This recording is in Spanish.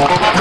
Thank